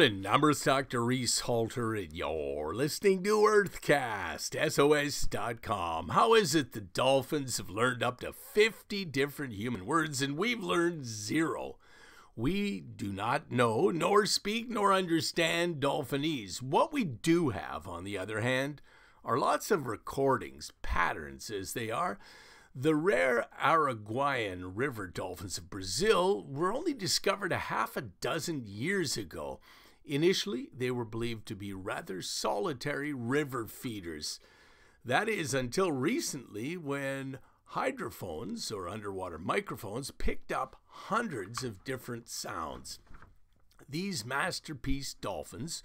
Numbers Dr. Reese Halter, and you're listening to Earthcast, SOS.com. How is it the dolphins have learned up to 50 different human words and we've learned zero? We do not know, nor speak, nor understand Dolphinese. What we do have, on the other hand, are lots of recordings, patterns as they are. The rare Araguaian river dolphins of Brazil were only discovered a half a dozen years ago. Initially, they were believed to be rather solitary river feeders. That is until recently when hydrophones or underwater microphones picked up hundreds of different sounds. These masterpiece dolphins,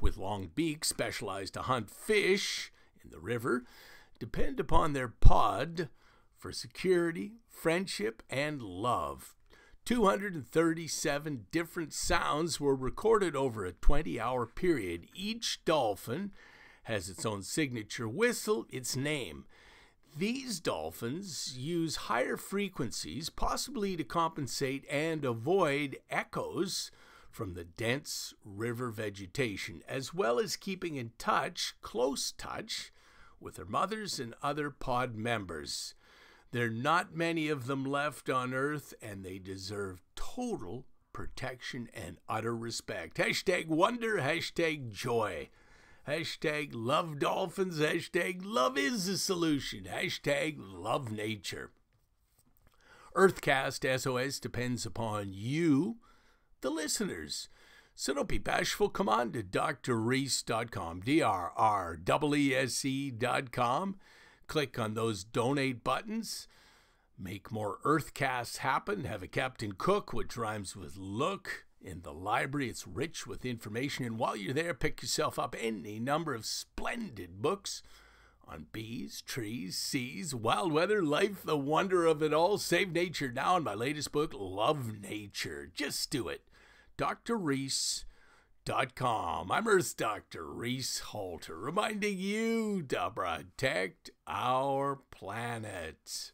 with long beaks specialized to hunt fish in the river, depend upon their pod for security, friendship, and love. 237 different sounds were recorded over a 20 hour period. Each dolphin has its own signature whistle, its name. These dolphins use higher frequencies, possibly to compensate and avoid echoes from the dense river vegetation, as well as keeping in touch, close touch, with their mothers and other pod members. There are not many of them left on Earth, and they deserve total protection and utter respect. Hashtag wonder, hashtag joy. Hashtag love dolphins, hashtag love is the solution, hashtag love nature. Earthcast SOS depends upon you, the listeners. So don't be bashful. Come on to drreese.com, D R R E S E.com Click on those donate buttons. Make more Earthcasts happen. Have a Captain Cook, which rhymes with look. In the library, it's rich with information. And while you're there, pick yourself up any number of splendid books on bees, trees, seas, wild weather, life, the wonder of it all. Save nature now in my latest book, Love Nature. Just do it. Dr. Reese com. I'm Earth Dr. Reese Halter, reminding you to protect our planet.